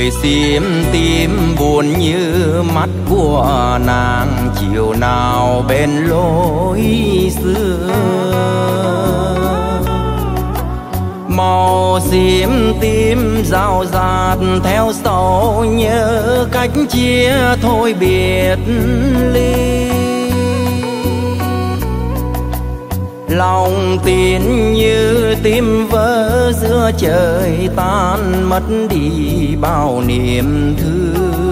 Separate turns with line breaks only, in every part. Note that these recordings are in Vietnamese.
đôi xiêm tim buồn như mắt của nàng. Chiều nào bên lối xưa. Màu xiêm tim rào rạt theo sầu nhớ cách chia thôi biệt ly. Lòng tin như tim vỡ giữa trời tan mất đi bao niềm thương.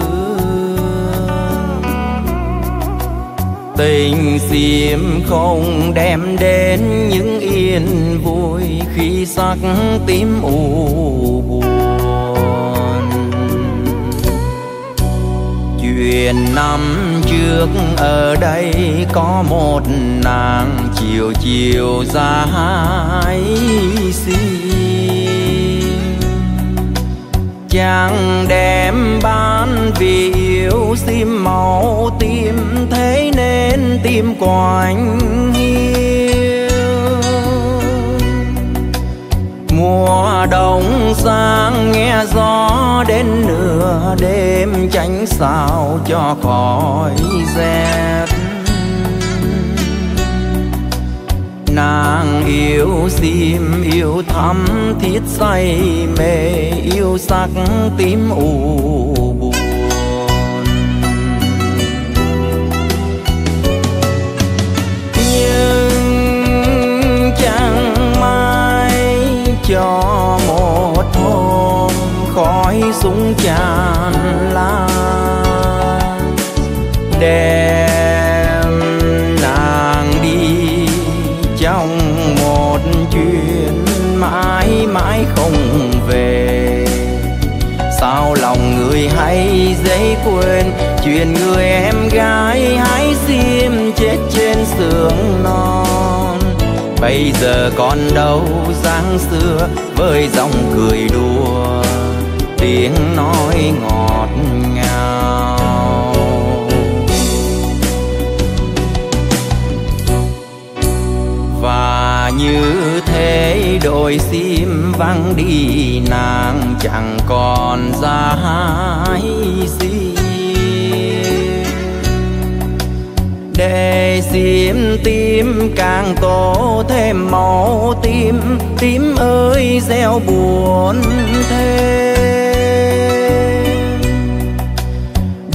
Tình xiêm không đem đến những yên vui khi sắc tím u buồn. Chuyện năm trước ở đây có một nàng chiều chiều ra hai xin chàng đem ban vì yêu sim màu tim thế nên tim quạnh hiu. Mùa đông sang nghe gió đến nửa đêm tránh sao cho khỏi rét. Nàng yêu sim yêu thắm thiết say, mê yêu sắc tím u buồn. Nhưng chẳng may cho một hôm khói súng tràn lan trong một chuyến mãi mãi không về. Sao lòng người hay dễ quên, chuyện người em gái hãy diêm chết trên sườn non. Bây giờ còn đâu dáng xưa với dòng cười đùa, tiếng nói ngọt rồi xin sim vắng đi, nàng chẳng còn ra hay gì để sim tim càng tô thêm màu tim tim ơi gieo buồn thêm.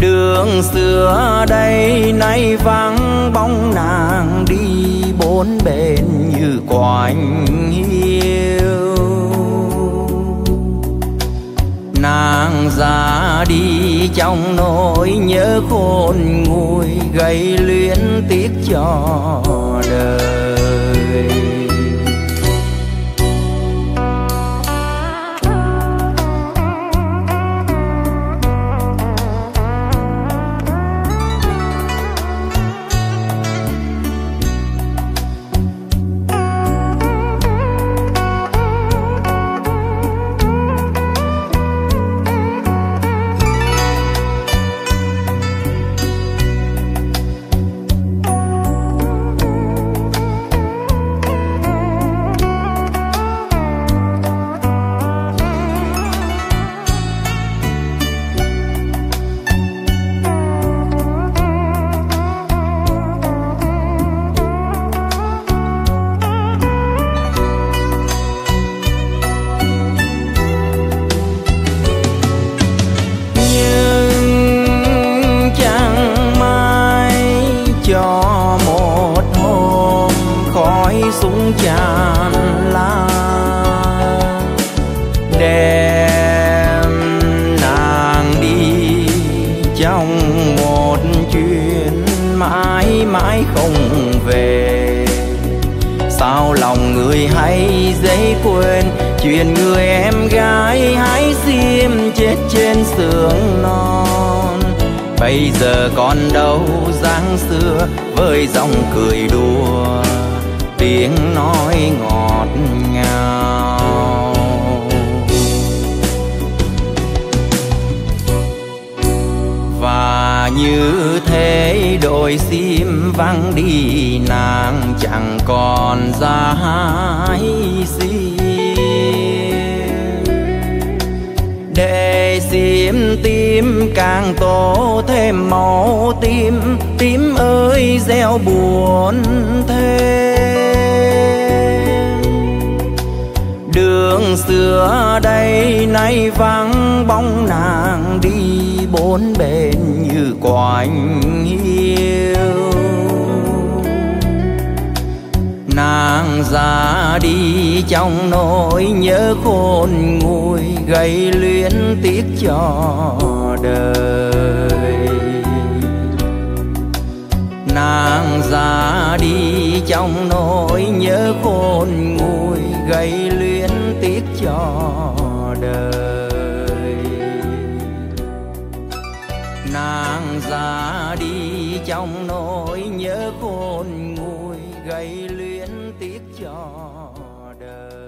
Đường xưa đây nay vắng bóng nàng đi bốn bên như quạnh ra đi trong nỗi nhớ khôn nguôi gây luyến tiếc cho đời. Cho một hôm khói súng tràn lan. Đem nàng đi trong một chuyến mãi mãi không về. Sao lòng người hay dễ quên, chuyện người em gái hãy xiêm bây giờ còn đâu dáng xưa với dòng cười đùa, tiếng nói ngọt ngào. Và như thế đôi sim vắng đi, nàng chẳng còn ra hai sim. Tím tím, càng tổ thêm màu tim tim ơi, gieo buồn thêm. Đường xưa đây nay vắng, bóng nàng đi bốn bên như quạnh hiu nàng ra đi trong nỗi nhớ khôn nguôi gây luyến tiếc cho đời. Nàng ra đi trong nỗi nhớ khôn nguôi gây luyến tiếc cho đời. Nàng ra đi trong nỗi tiếc cho đời.